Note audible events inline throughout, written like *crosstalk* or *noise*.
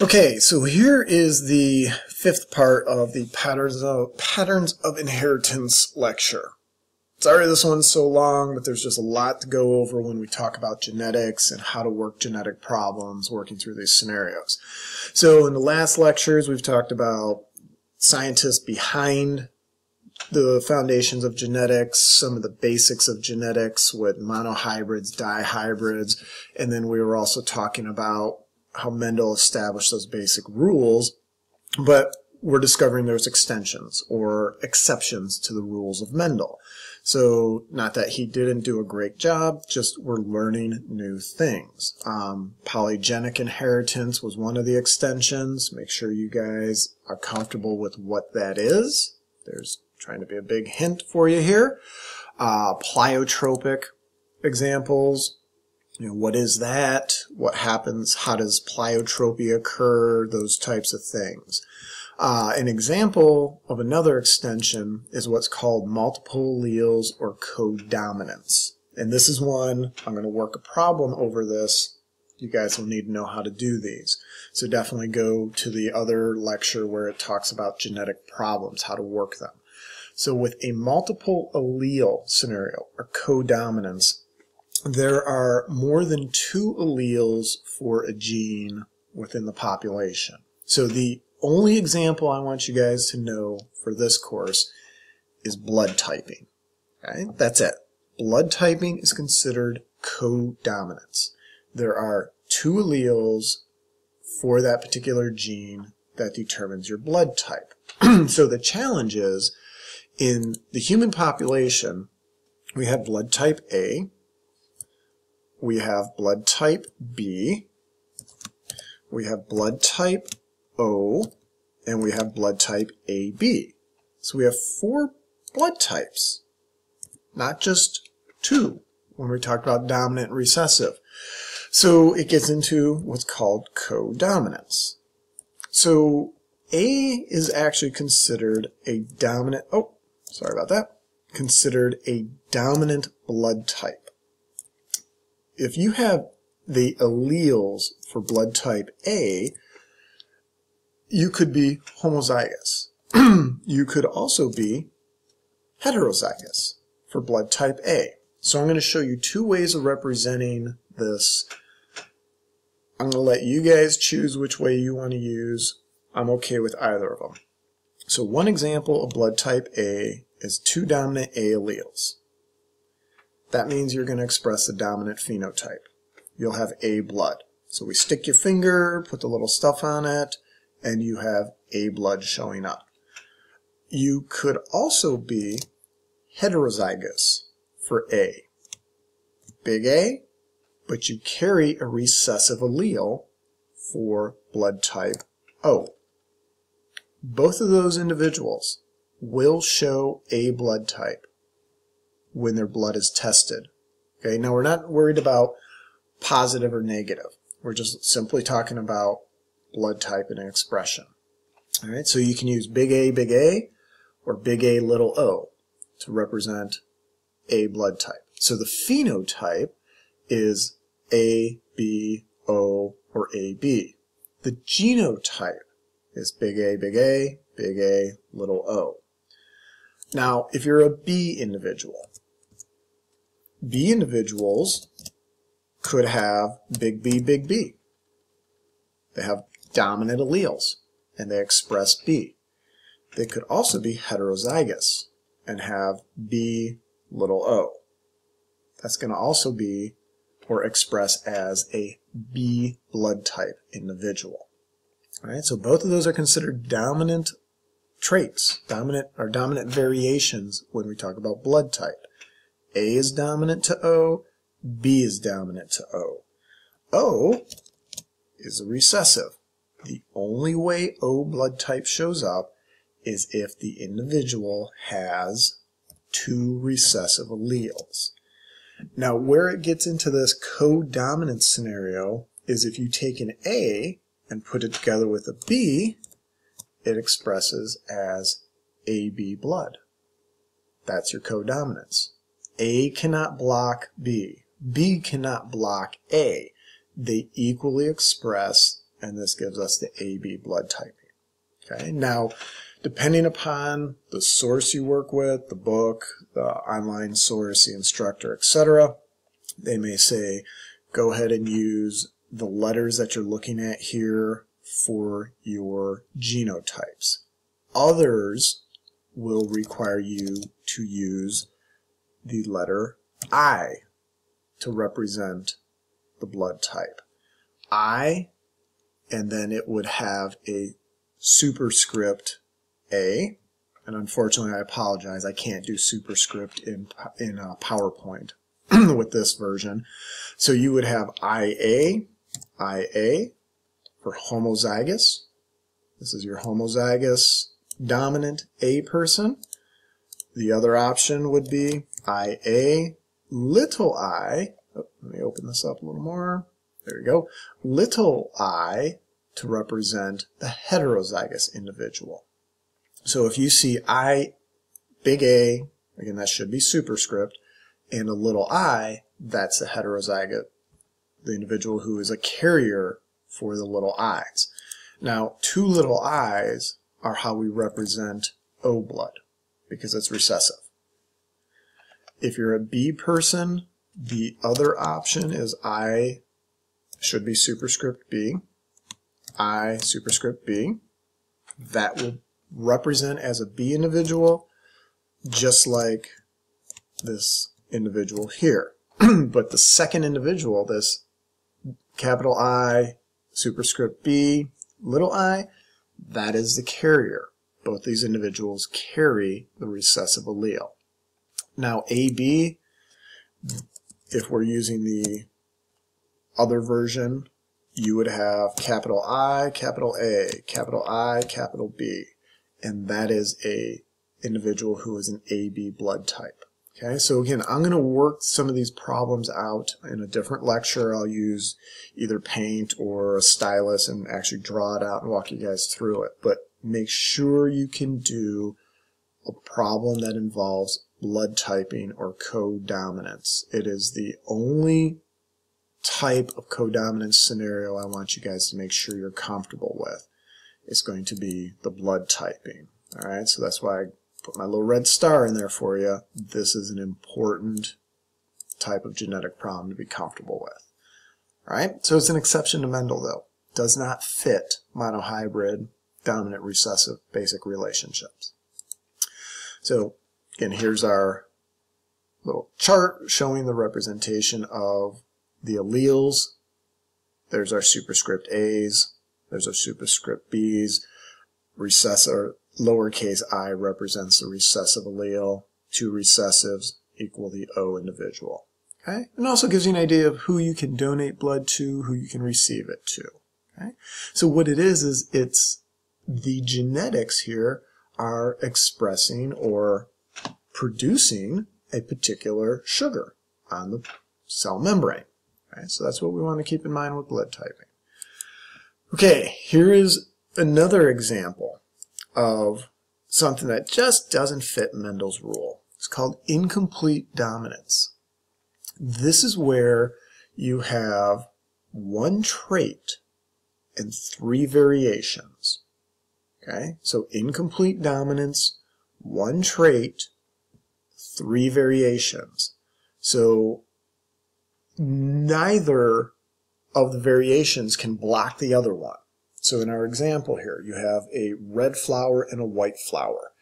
Okay, so here is the fifth part of the patterns of patterns of inheritance lecture. Sorry this one's so long, but there's just a lot to go over when we talk about genetics and how to work genetic problems working through these scenarios. So in the last lectures, we've talked about scientists behind the foundations of genetics, some of the basics of genetics with monohybrids, dihybrids, and then we were also talking about how Mendel established those basic rules, but we're discovering there's extensions or exceptions to the rules of Mendel. So not that he didn't do a great job, just we're learning new things. Um, polygenic inheritance was one of the extensions. Make sure you guys are comfortable with what that is. There's trying to be a big hint for you here. Uh, pleiotropic examples, you know, what is that? What happens? How does pleiotropy occur? Those types of things. Uh, an example of another extension is what's called multiple alleles or codominance. And this is one, I'm going to work a problem over this. You guys will need to know how to do these. So definitely go to the other lecture where it talks about genetic problems, how to work them. So with a multiple allele scenario or codominance, there are more than two alleles for a gene within the population. So the only example I want you guys to know for this course is blood typing. Okay? That's it. Blood typing is considered codominance. There are two alleles for that particular gene that determines your blood type. *clears throat* so the challenge is in the human population, we have blood type A, we have blood type B, we have blood type O, and we have blood type AB. So we have four blood types, not just two when we talk about dominant and recessive. So it gets into what's called codominance. So A is actually considered a dominant, oh, sorry about that, considered a dominant blood type if you have the alleles for blood type A, you could be homozygous. *clears throat* you could also be heterozygous for blood type A. So I'm going to show you two ways of representing this. I'm going to let you guys choose which way you want to use. I'm okay with either of them. So one example of blood type A is two dominant A alleles that means you're going to express the dominant phenotype. You'll have A blood. So we stick your finger, put the little stuff on it, and you have A blood showing up. You could also be heterozygous for A. Big A, but you carry a recessive allele for blood type O. Both of those individuals will show A blood type when their blood is tested. Okay, now we're not worried about positive or negative. We're just simply talking about blood type and expression. All right, so you can use big A, big A, or big A, little o to represent A blood type. So the phenotype is A, B, O, or AB. The genotype is big A, big A, big A, little o. Now, if you're a B individual, B individuals could have big B, big B. They have dominant alleles and they express B. They could also be heterozygous and have B little o. That's going to also be or express as a B blood type individual. All right, so both of those are considered dominant traits, dominant or dominant variations when we talk about blood type. A is dominant to O, B is dominant to O. O is a recessive. The only way O blood type shows up is if the individual has two recessive alleles. Now, where it gets into this codominant scenario is if you take an A and put it together with a B, it expresses as AB blood. That's your codominance. A cannot block B. B cannot block A. They equally express and this gives us the AB blood typing. Okay, now depending upon the source you work with, the book, the online source, the instructor, etc., they may say, go ahead and use the letters that you're looking at here for your genotypes. Others will require you to use the letter I to represent the blood type. I, and then it would have a superscript A, and unfortunately I apologize, I can't do superscript in, in uh, PowerPoint *clears throat* with this version. So you would have IA, IA for homozygous. This is your homozygous dominant A person. The other option would be IA little i, oh, let me open this up a little more. There we go. Little i to represent the heterozygous individual. So if you see I, big A, again that should be superscript, and a little i, that's the heterozygote, the individual who is a carrier for the little i's. Now, two little i's are how we represent O blood because it's recessive. If you're a B person, the other option is I should be superscript B. I superscript B. That will represent as a B individual, just like this individual here. *clears throat* but the second individual, this capital I, superscript B, little i, that is the carrier. Both these individuals carry the recessive allele. Now AB, if we're using the other version, you would have capital I, capital A, capital I, capital B, and that is a individual who is an AB blood type. Okay, so again, I'm going to work some of these problems out in a different lecture. I'll use either paint or a stylus and actually draw it out and walk you guys through it. But make sure you can do a problem that involves blood typing or codominance. It is the only type of codominance scenario I want you guys to make sure you're comfortable with. It's going to be the blood typing. All right, so that's why I put my little red star in there for you. This is an important type of genetic problem to be comfortable with. All right, so it's an exception to Mendel though. Does not fit monohybrid dominant recessive basic relationships. So again, here's our little chart showing the representation of the alleles. There's our superscript A's. There's our superscript B's. Recessive, lowercase i represents the recessive allele. Two recessives equal the O individual. Okay? And also gives you an idea of who you can donate blood to, who you can receive it to. Okay? So what it is, is it's the genetics here are expressing or producing a particular sugar on the cell membrane. Okay? So that's what we want to keep in mind with blood typing. Okay, here is another example of something that just doesn't fit Mendel's rule. It's called incomplete dominance. This is where you have one trait and three variations. Okay, so incomplete dominance, one trait, three variations. So neither of the variations can block the other one. So in our example here, you have a red flower and a white flower.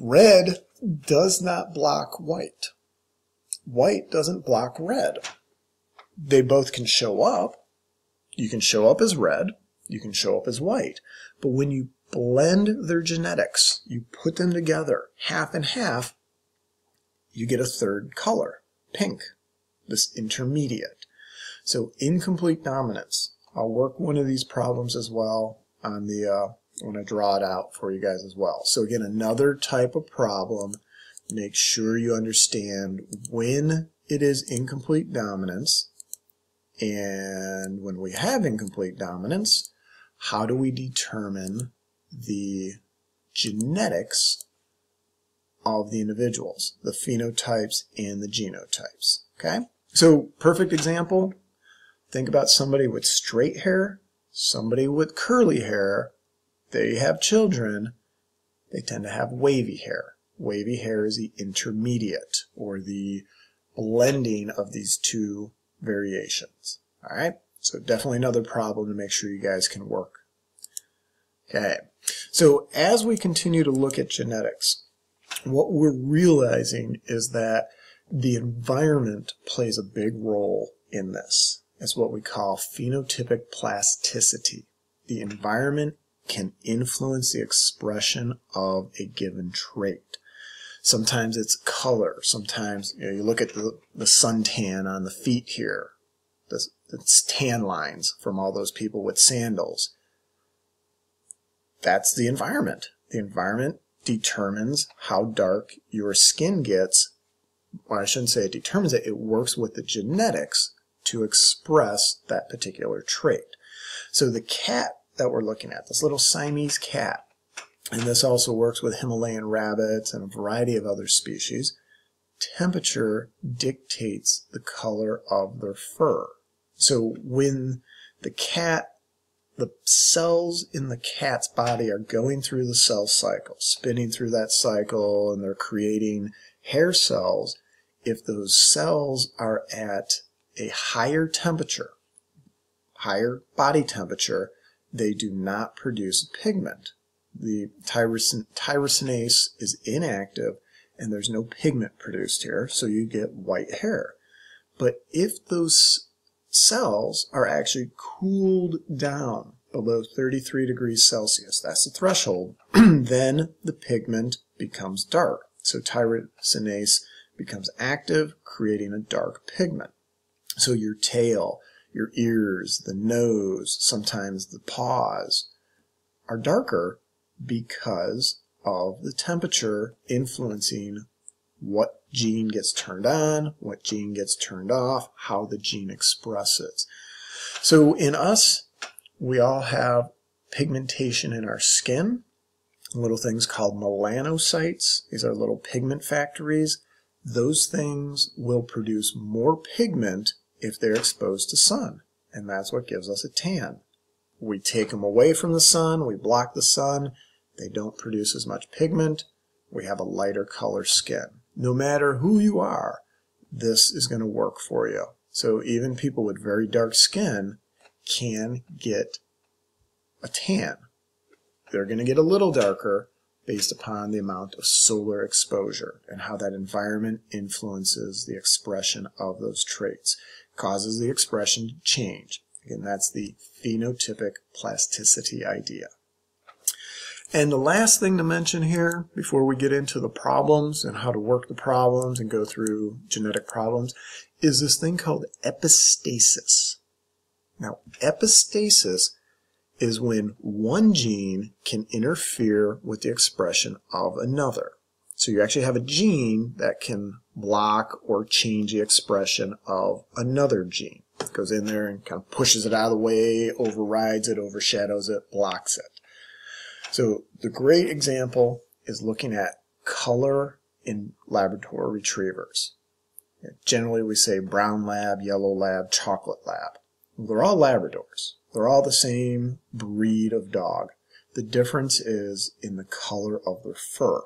Red does not block white. White doesn't block red. They both can show up. You can show up as red. You can show up as white. But when you blend their genetics, you put them together half and half, you get a third color, pink, this intermediate. So incomplete dominance. I'll work one of these problems as well on the uh, when I draw it out for you guys as well. So again, another type of problem. Make sure you understand when it is incomplete dominance and when we have incomplete dominance, how do we determine the genetics of the individuals, the phenotypes and the genotypes. Okay? So, perfect example, think about somebody with straight hair, Somebody with curly hair, they have children, they tend to have wavy hair. Wavy hair is the intermediate or the blending of these two variations. All right, so definitely another problem to make sure you guys can work. Okay, so as we continue to look at genetics, what we're realizing is that the environment plays a big role in this. It's what we call phenotypic plasticity. The environment can influence the expression of a given trait. Sometimes it's color. Sometimes you, know, you look at the, the suntan on the feet here, the, the tan lines from all those people with sandals. That's the environment. The environment determines how dark your skin gets. Well, I shouldn't say it determines it, it works with the genetics to express that particular trait. So the cat that we're looking at, this little Siamese cat, and this also works with Himalayan rabbits and a variety of other species, temperature dictates the color of their fur. So when the cat, the cells in the cat's body are going through the cell cycle, spinning through that cycle, and they're creating hair cells, if those cells are at a higher temperature, higher body temperature, they do not produce pigment. The tyrosin tyrosinase is inactive and there's no pigment produced here, so you get white hair. But if those cells are actually cooled down below 33 degrees Celsius, that's the threshold, *clears throat* then the pigment becomes dark. So tyrosinase becomes active, creating a dark pigment. So your tail, your ears, the nose, sometimes the paws are darker because of the temperature influencing what gene gets turned on, what gene gets turned off, how the gene expresses. So in us, we all have pigmentation in our skin, little things called melanocytes. These are little pigment factories. Those things will produce more pigment if they're exposed to sun. And that's what gives us a tan. We take them away from the sun, we block the sun, they don't produce as much pigment, we have a lighter color skin. No matter who you are, this is going to work for you. So even people with very dark skin can get a tan. They're going to get a little darker based upon the amount of solar exposure and how that environment influences the expression of those traits causes the expression to change. Again, that's the phenotypic plasticity idea. And the last thing to mention here, before we get into the problems and how to work the problems and go through genetic problems, is this thing called epistasis. Now, epistasis is when one gene can interfere with the expression of another. So you actually have a gene that can block or change the expression of another gene. It goes in there and kind of pushes it out of the way, overrides it, overshadows it, blocks it. So the great example is looking at color in Labrador retrievers. Generally we say brown lab, yellow lab, chocolate lab. They're all Labradors. They're all the same breed of dog. The difference is in the color of their fur.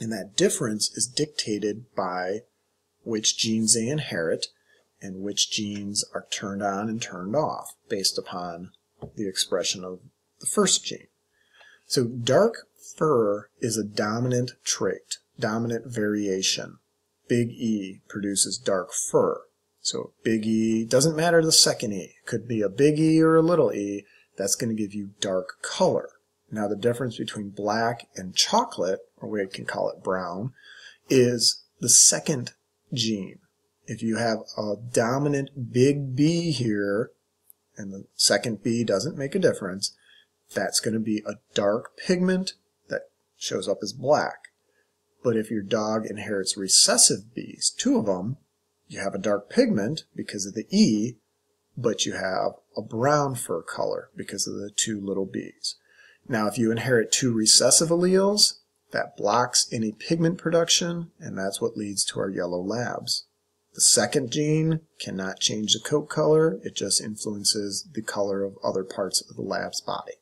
And that difference is dictated by which genes they inherit and which genes are turned on and turned off based upon the expression of the first gene. So dark fur is a dominant trait, dominant variation. Big E produces dark fur. So big E, doesn't matter the second E. It could be a big E or a little e. That's going to give you dark color. Now the difference between black and chocolate, or we can call it brown, is the second gene. If you have a dominant big B here, and the second B doesn't make a difference, that's going to be a dark pigment that shows up as black. But if your dog inherits recessive Bs, two of them, you have a dark pigment because of the E, but you have a brown fur color because of the two little Bs. Now, if you inherit two recessive alleles, that blocks any pigment production, and that's what leads to our yellow labs. The second gene cannot change the coat color, it just influences the color of other parts of the lab's body.